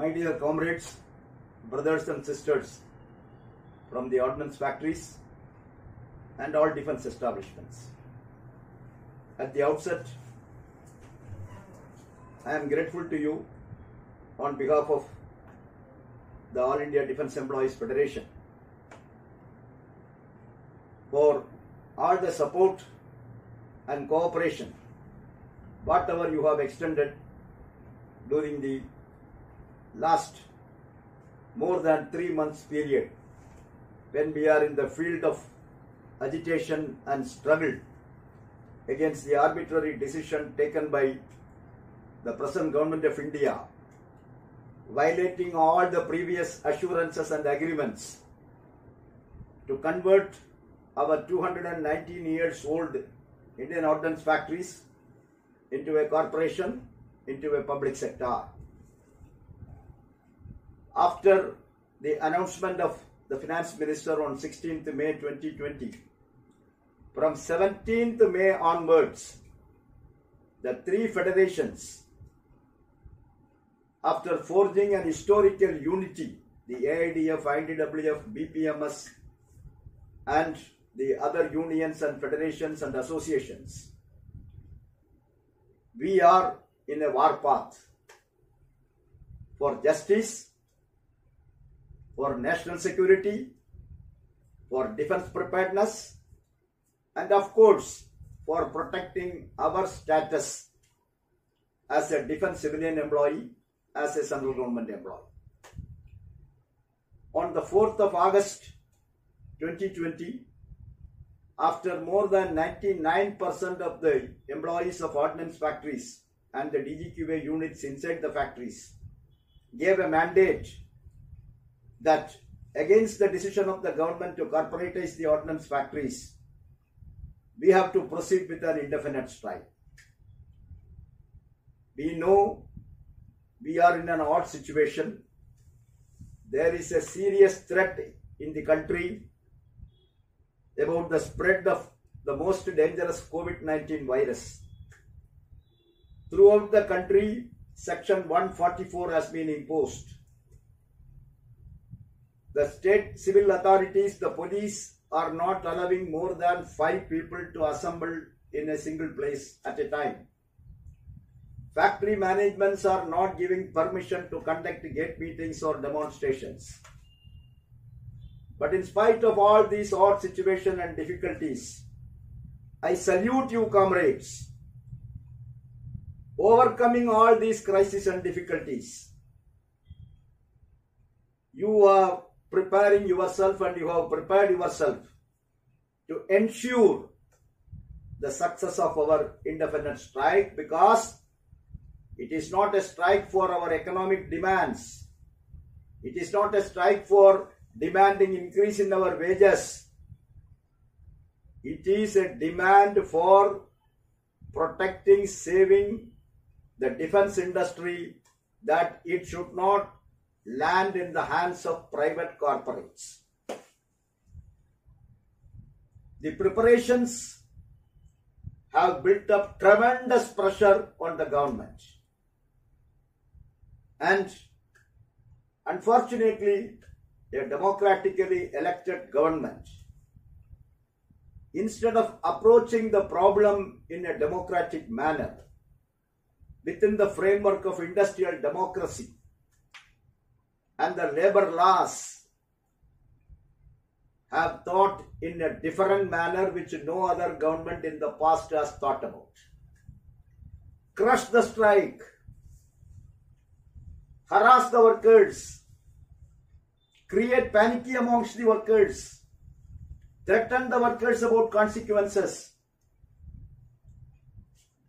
My dear comrades, brothers and sisters from the ordnance factories and all defense establishments. At the outset, I am grateful to you on behalf of the All India Defense Employees Federation for all the support and cooperation whatever you have extended during the last more than three months period when we are in the field of agitation and struggle against the arbitrary decision taken by the present government of India, violating all the previous assurances and agreements to convert our 219 years old Indian ordnance factories into a corporation, into a public sector. After the announcement of the finance minister on 16th May 2020, from 17th May onwards, the three federations, after forging an historical unity, the AIDEF, INDWF, BPMS, and the other unions and federations and associations, we are in a war path for justice, for national security, for defense preparedness, and of course for protecting our status as a defense civilian employee, as a central government employee. On the 4th of August 2020, after more than 99% of the employees of ordnance factories and the DGQA units inside the factories gave a mandate that against the decision of the government to corporatize the ordnance factories, we have to proceed with an indefinite strike. We know we are in an odd situation. There is a serious threat in the country about the spread of the most dangerous COVID 19 virus. Throughout the country, Section 144 has been imposed. The state civil authorities, the police, are not allowing more than five people to assemble in a single place at a time. Factory managements are not giving permission to conduct gate meetings or demonstrations. But in spite of all these odd situations and difficulties, I salute you, comrades. Overcoming all these crises and difficulties, you are preparing yourself and you have prepared yourself to ensure the success of our independent strike because it is not a strike for our economic demands. It is not a strike for demanding increase in our wages. It is a demand for protecting, saving the defense industry that it should not land in the hands of private corporates. The preparations have built up tremendous pressure on the government. And unfortunately, a democratically elected government, instead of approaching the problem in a democratic manner within the framework of industrial democracy and the labor laws, have thought in a different manner which no other government in the past has thought about. Crush the strike, harass the workers, create panic amongst the workers, threaten the workers about consequences.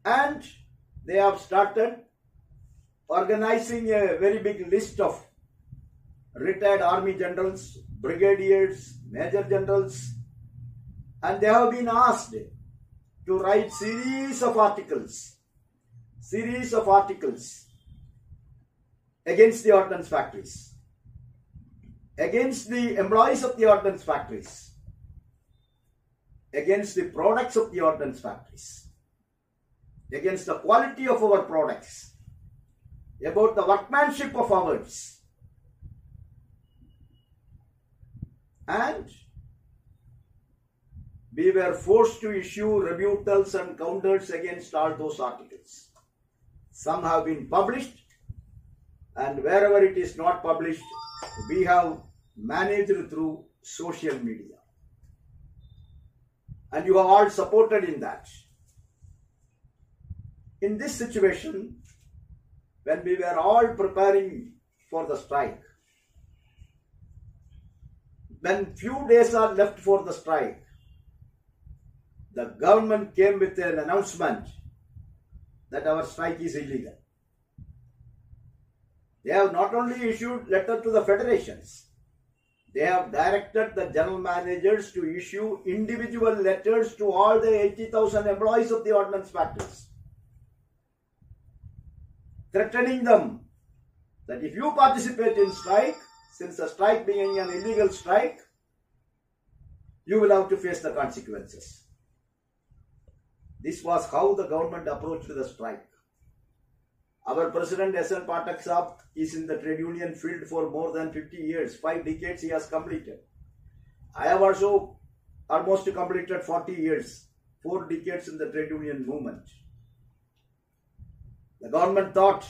And they have started organizing a very big list of retired army generals, brigadiers, major generals, and they have been asked to write series of articles, series of articles against the ordnance factories, against the employees of the ordnance factories, against the products of the ordnance factories, against the quality of our products, about the workmanship of ours. And we were forced to issue rebuttals and counters against all those articles. Some have been published, and wherever it is not published, we have managed through social media. And you have all supported in that. In this situation, when we were all preparing for the strike, when few days are left for the strike, the government came with an announcement that our strike is illegal. They have not only issued letter to the federations, they have directed the general managers to issue individual letters to all the 80,000 employees of the ordnance factories, threatening them that if you participate in strike, since the strike being an illegal strike, you will have to face the consequences. This was how the government approached the strike. Our president S.N. Pathak Saab is in the trade union field for more than 50 years. Five decades he has completed. I have also almost completed 40 years, four decades in the trade union movement. The government thought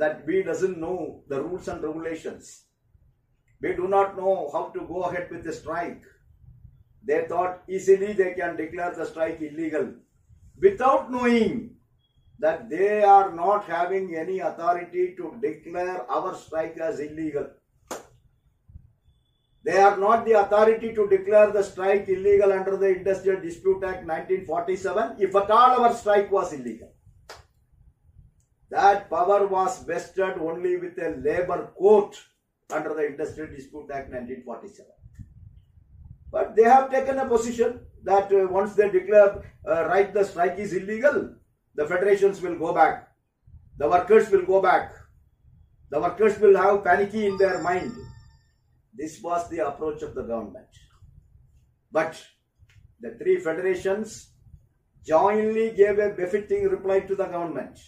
that we doesn't know the rules and regulations. We do not know how to go ahead with the strike. They thought easily they can declare the strike illegal without knowing that they are not having any authority to declare our strike as illegal. They are not the authority to declare the strike illegal under the Industrial Dispute Act 1947 if at all our strike was illegal. That power was vested only with a labor court under the Industrial Dispute Act 1947. But they have taken a position that uh, once they declare uh, right the strike is illegal, the federations will go back. The workers will go back. The workers will have panicky in their mind. This was the approach of the government. But the three federations jointly gave a befitting reply to the government.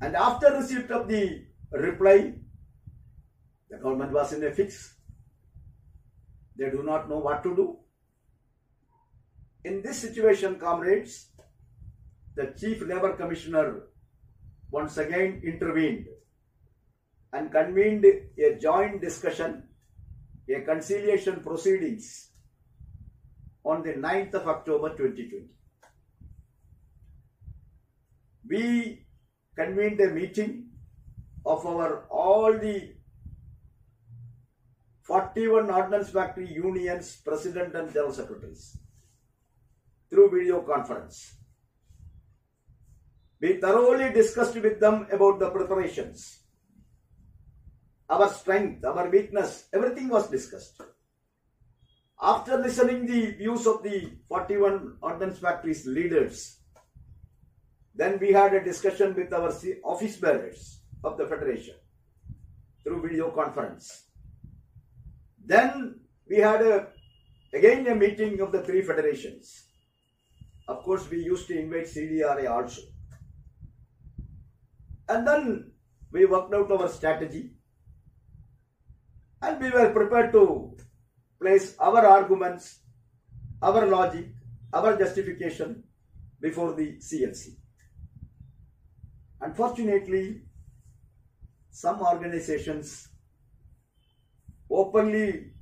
And after receipt of the reply, the government was in a fix. They do not know what to do. In this situation, comrades, the Chief Labour Commissioner once again intervened and convened a joint discussion, a conciliation proceedings on the 9th of October 2020. We convened a meeting of our all the 41 ordnance factory unions president and general secretaries through video conference. We thoroughly discussed with them about the preparations, our strength, our weakness, everything was discussed. After listening the views of the 41 ordnance factories leaders, then we had a discussion with our office bearers of the federation through video conference. Then we had a, again a meeting of the three federations. Of course, we used to invite CDRA also. And then we worked out our strategy and we were prepared to place our arguments, our logic, our justification before the CLC. Unfortunately, some organizations openly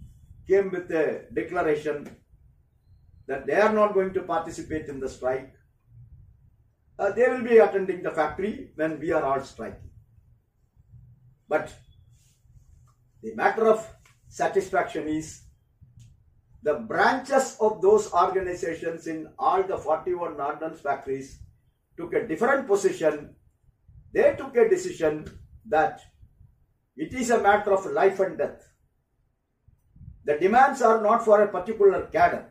came with a declaration that they are not going to participate in the strike. Uh, they will be attending the factory when we are all striking. But the matter of satisfaction is the branches of those organizations in all the 41 ordnance factories took a different position. They took a decision that it is a matter of life and death. The demands are not for a particular cadre.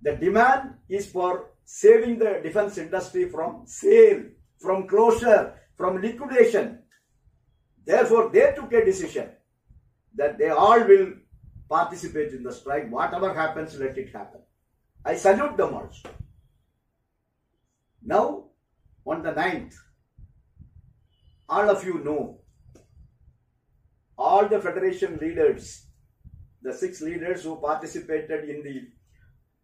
The demand is for saving the defense industry from sale, from closure, from liquidation. Therefore, they took a decision that they all will participate in the strike. Whatever happens, let it happen. I salute them also. Now, on the 9th, all of you know, all the federation leaders, the six leaders who participated in the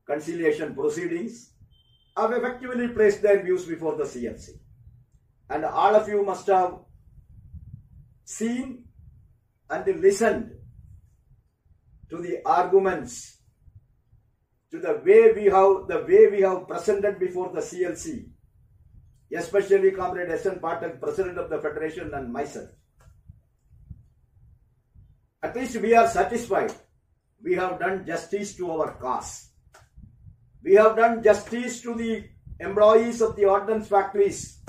conciliation proceedings, have effectively placed their views before the CLC. And all of you must have seen and listened to the arguments, to the way we have the way we have presented before the CLC, especially Comrade S. N. Pathak, President of the Federation, and myself. At least we are satisfied. We have done justice to our cause. We have done justice to the employees of the ordnance factories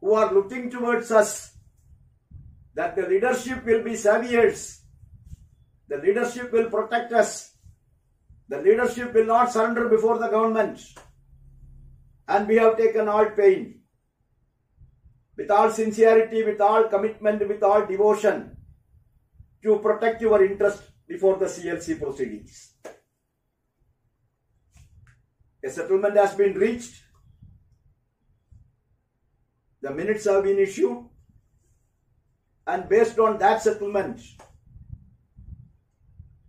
who are looking towards us that the leadership will be saviors. The leadership will protect us. The leadership will not surrender before the government. And we have taken all pain. With all sincerity, with all commitment, with all devotion to protect your interest before the CLC proceedings. A settlement has been reached. The minutes have been issued. And based on that settlement,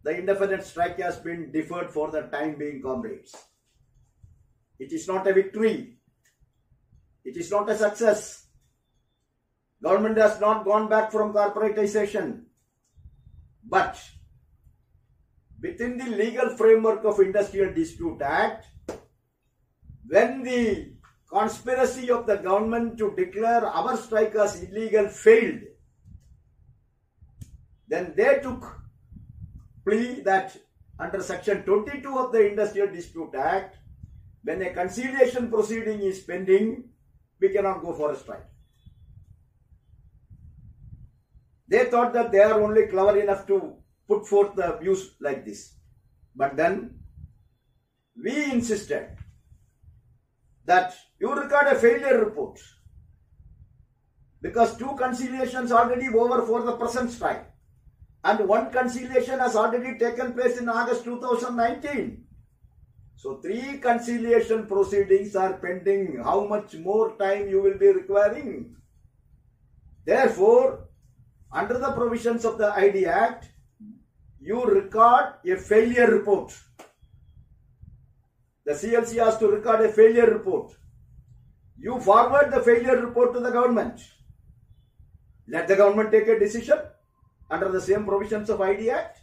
the indefinite strike has been deferred for the time being, comrades. It is not a victory. It is not a success. Government has not gone back from corporatization. But within the legal framework of Industrial Dispute Act, when the conspiracy of the government to declare our strike as illegal failed, then they took plea that under section 22 of the Industrial Dispute Act, when a conciliation proceeding is pending, we cannot go for a strike. They thought that they are only clever enough to put forth the views like this. But then we insisted that you record a failure report because two conciliations already over for the present strike and one conciliation has already taken place in August 2019. So three conciliation proceedings are pending. How much more time you will be requiring? Therefore, under the provisions of the ID Act, you record a failure report. The CLC has to record a failure report. You forward the failure report to the government. Let the government take a decision under the same provisions of ID Act.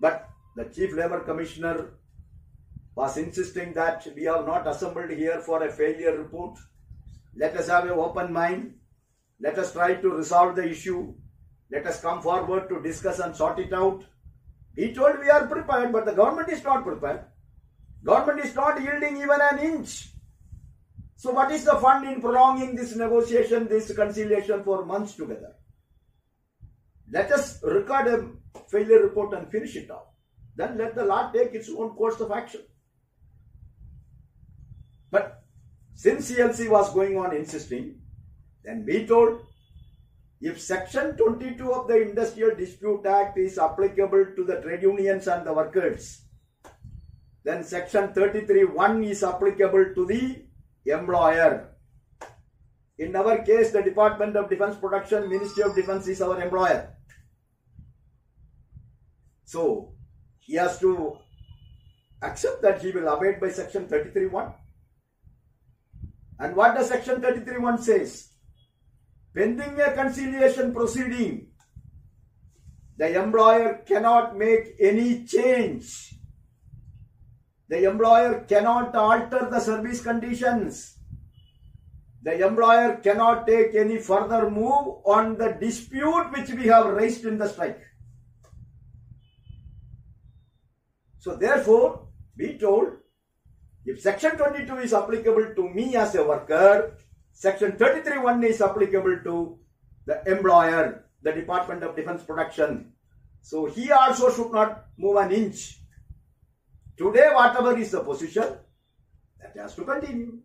But the Chief Labour Commissioner was insisting that we have not assembled here for a failure report. Let us have an open mind. Let us try to resolve the issue. Let us come forward to discuss and sort it out. He told we are prepared, but the government is not prepared. Government is not yielding even an inch. So what is the fun in prolonging this negotiation, this conciliation for months together? Let us record a failure report and finish it off. Then let the law take its own course of action. But since CLC was going on insisting, then we told if section 22 of the Industrial Dispute Act is applicable to the trade unions and the workers, then section 33.1 is applicable to the employer. In our case, the Department of Defense Production, Ministry of Defense is our employer. So, he has to accept that he will abide by section 33.1. And what does section 33.1 says? Pending a conciliation proceeding, the employer cannot make any change. The employer cannot alter the service conditions. The employer cannot take any further move on the dispute which we have raised in the strike. So therefore, be told, if section 22 is applicable to me as a worker, section 33.1 is applicable to the employer, the Department of Defense Production. So he also should not move an inch. Today, whatever is the position, that has to continue.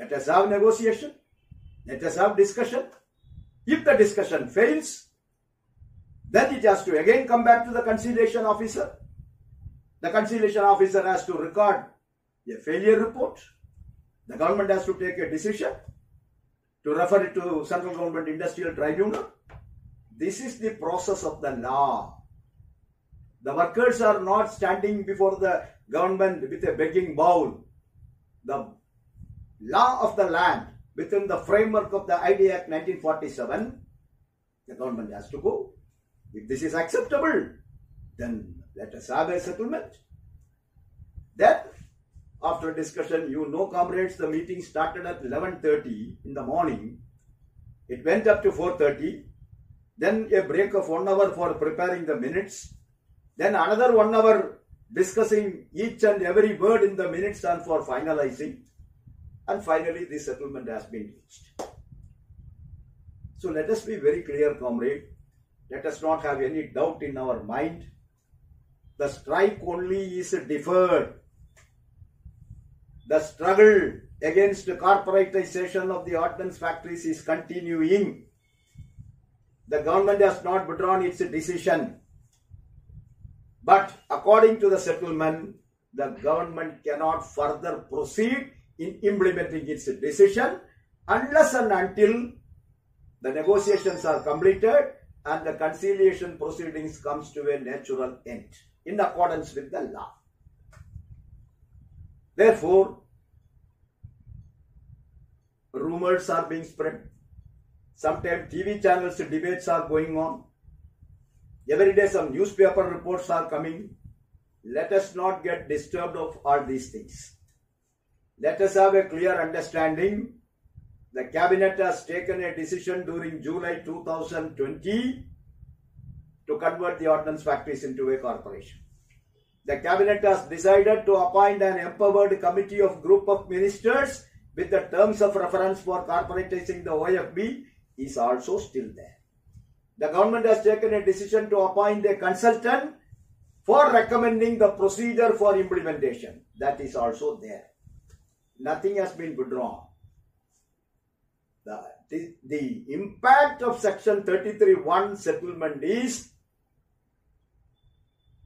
Let us have negotiation. Let us have discussion. If the discussion fails, then it has to again come back to the conciliation officer. The conciliation officer has to record a failure report The government has to take a decision to refer it to Central Government Industrial Tribunal. This is the process of the law. The workers are not standing before the government with a begging bowl. The law of the land within the framework of the ID Act 1947, the government has to go. If this is acceptable, then let us have a settlement. Then, after discussion, you know, comrades, the meeting started at 11.30 in the morning. It went up to 4.30. Then a break of one hour for preparing the minutes. Then another one hour discussing each and every word in the minutes and for finalizing. And finally, the settlement has been reached. So let us be very clear, comrade. Let us not have any doubt in our mind. The strike only is deferred. The struggle against the corporatization of the ordnance factories is continuing. The government has not withdrawn its decision. But according to the settlement, the government cannot further proceed in implementing its decision unless and until the negotiations are completed and the conciliation proceedings comes to a natural end in accordance with the law. Therefore, rumors are being spread. Sometimes TV channels debates are going on. Every day some newspaper reports are coming. Let us not get disturbed of all these things. Let us have a clear understanding. The cabinet has taken a decision during July 2020 to convert the ordnance factories into a corporation. The cabinet has decided to appoint an empowered committee of group of ministers with the terms of reference for corporatizing the OFB is also still there. The government has taken a decision to appoint a consultant for recommending the procedure for implementation. That is also there. Nothing has been withdrawn. The, the, impact of section 33.1 settlement is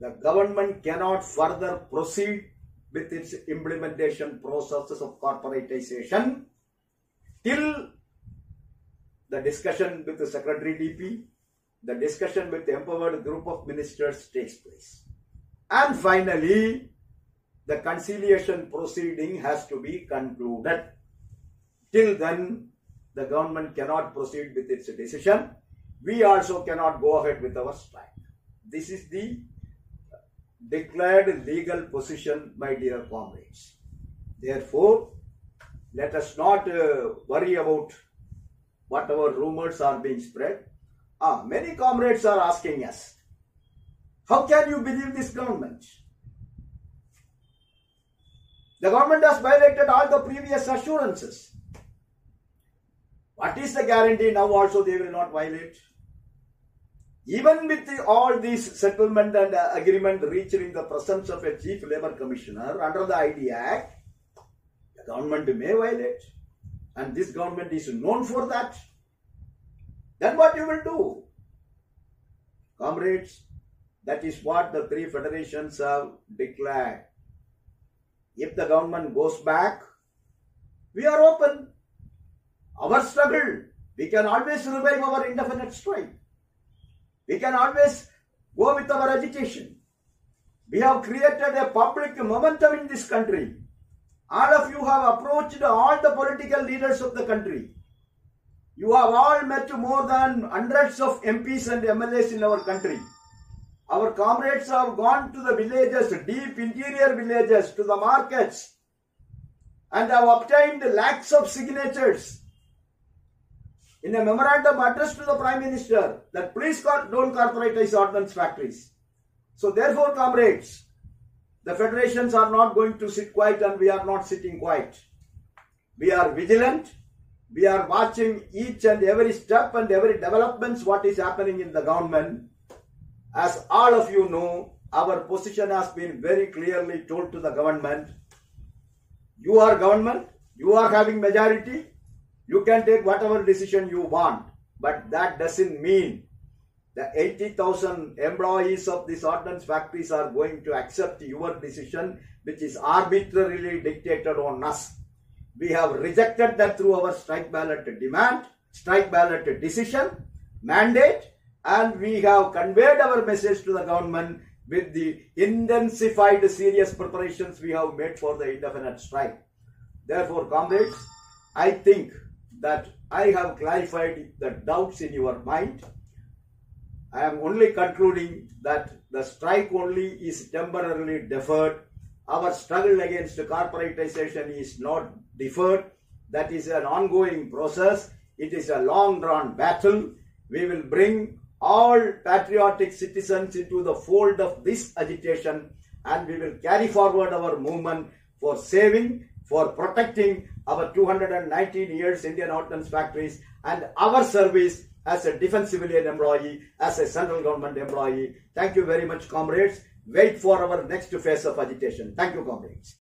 the government cannot further proceed with its implementation processes of corporatization till the discussion with the Secretary DP, the discussion with the empowered group of ministers takes place. And finally, the conciliation proceeding has to be concluded. Till then, the government cannot proceed with its decision. We also cannot go ahead with our strike. This is the declared legal position, my dear comrades. Therefore, let us not uh, worry about whatever rumors are being spread. Ah, many comrades are asking us, how can you believe this government? The government has violated all the previous assurances. What is the guarantee now also they will not violate? Even with the, all these settlement and uh, agreement reached in the presence of a chief labor commissioner under the ID Act, the government may violate. And this government is known for that. Then what you will do? Comrades, that is what the three federations have declared. If the government goes back, we are open. Our struggle, we can always revive our indefinite strike. We can always go with our agitation. We have created a public momentum in this country. All of you have approached all the political leaders of the country. You have all met more than hundreds of MPs and MLAs in our country. Our comrades have gone to the villages, deep interior villages, to the markets, and have obtained lakhs of signatures in a memorandum addressed to the Prime Minister that please don't corporatize ordnance factories. So therefore, comrades, the federations are not going to sit quiet and we are not sitting quiet. We are vigilant. We are watching each and every step and every developments what is happening in the government. As all of you know, our position has been very clearly told to the government. You are government. You are having majority. You can take whatever decision you want. But that doesn't mean the 80,000 employees of these ordnance factories are going to accept your decision which is arbitrarily dictated on us. We have rejected that through our strike ballot demand, strike ballot decision, mandate, and we have conveyed our message to the government with the intensified serious preparations we have made for the indefinite strike. Therefore, comrades, I think that I have clarified the doubts in your mind. I am only concluding that the strike only is temporarily deferred. Our struggle against corporatization is not deferred. That is an ongoing process. It is a long drawn battle. We will bring all patriotic citizens into the fold of this agitation and we will carry forward our movement for saving, for protecting our 219 years Indian Ordnance Factories and our service as a defense civilian employee, as a central government employee. Thank you very much, comrades. Wait for our next phase of agitation. Thank you, comrades.